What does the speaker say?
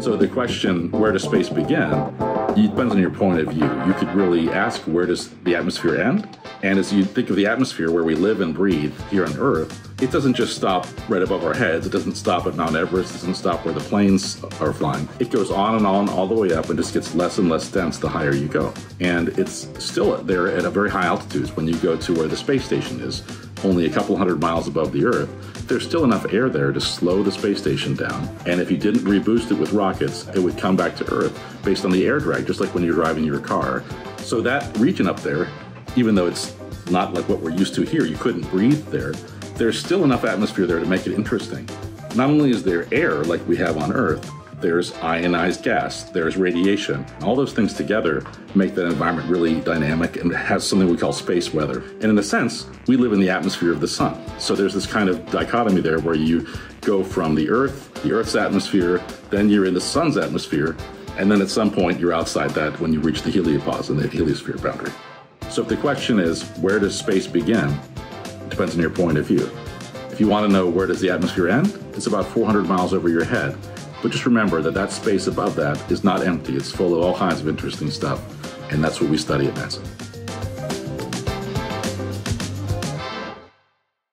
So the question, where does space begin? It depends on your point of view. You could really ask, where does the atmosphere end? And as you think of the atmosphere where we live and breathe here on Earth, it doesn't just stop right above our heads. It doesn't stop at Mount Everest. It doesn't stop where the planes are flying. It goes on and on all the way up and just gets less and less dense the higher you go. And it's still there at a very high altitudes when you go to where the space station is, only a couple hundred miles above the Earth. There's still enough air there to slow the space station down. And if you didn't reboost it with rockets, it would come back to Earth based on the air drag, just like when you're driving your car. So that region up there, even though it's not like what we're used to here, you couldn't breathe there, there's still enough atmosphere there to make it interesting. Not only is there air like we have on Earth, there's ionized gas, there's radiation. All those things together make that environment really dynamic and has something we call space weather. And in a sense, we live in the atmosphere of the sun. So there's this kind of dichotomy there where you go from the Earth, the Earth's atmosphere, then you're in the sun's atmosphere, and then at some point you're outside that when you reach the heliopause and the heliosphere boundary. So if the question is, where does space begin? Depends on your point of view. If you want to know where does the atmosphere end, it's about 400 miles over your head. But just remember that that space above that is not empty. It's full of all kinds of interesting stuff. And that's what we study at NASA.